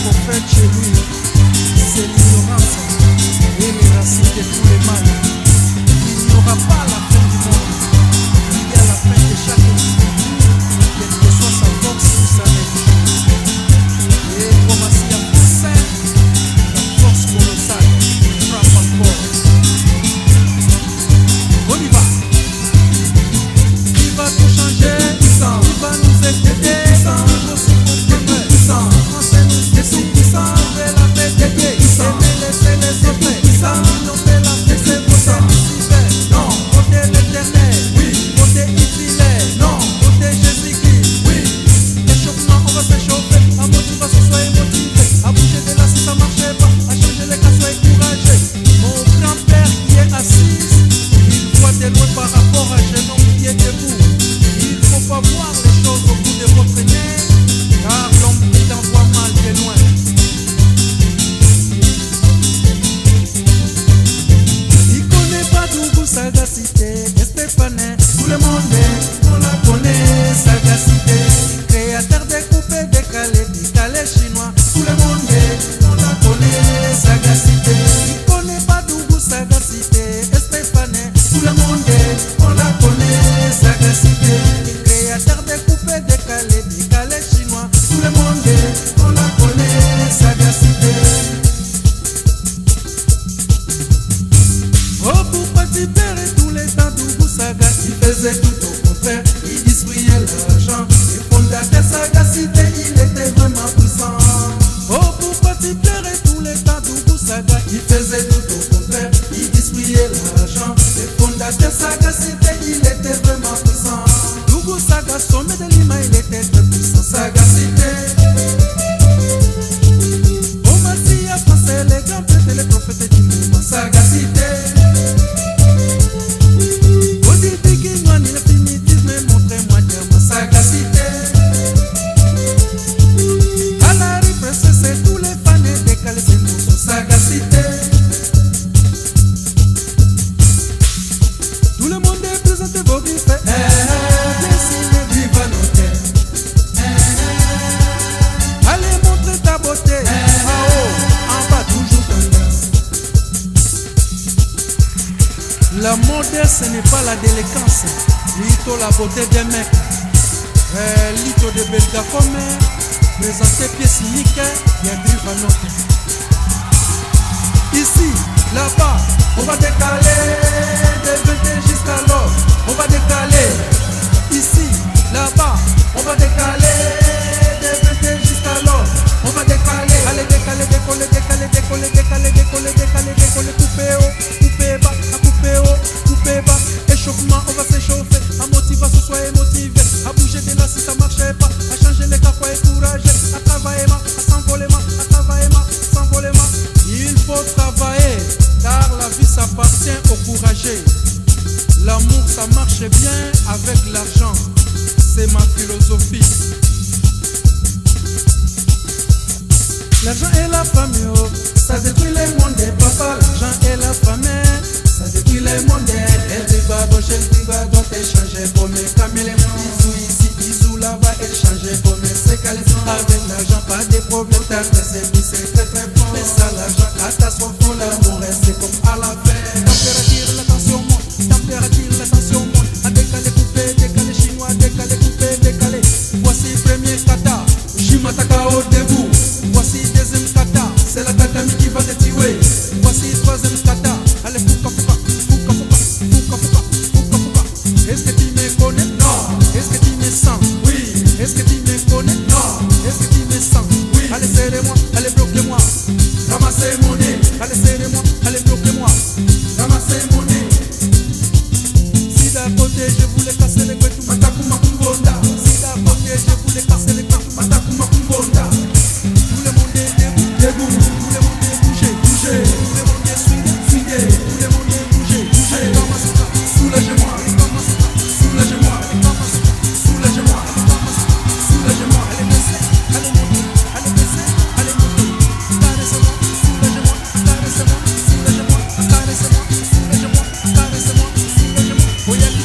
prophète chez lui, c'est l'ignorance et les racines de tous les mal. of water that goes eze tutu et si tu veux vivre à allez montrer ta beauté à eau en bas toujours dans le sens la modeste n'est pas la délégance Lito la beauté des mecs Lito de belga comme mais en ces pièces nickel bien vivre à nos ici là bas on va décaler de péter jusqu'alors on va décaler marche bien avec l'argent. C'est ma philosophie. L'argent et la famille, oh. ça détruit le monde, papa. L'argent et la famille, eh. ça détruit les monde. Elle va gauche, elle va droite, échanger pour mes caméléons. Bisous ici, bisous là-bas, échanger pour mes sécalisons. Avec l'argent, pas des problèmes, t'as tes services, c'est très très fort. Mais ça, l'argent, à ta catastrophe, l'amour, c'est comme à la fin. Voy a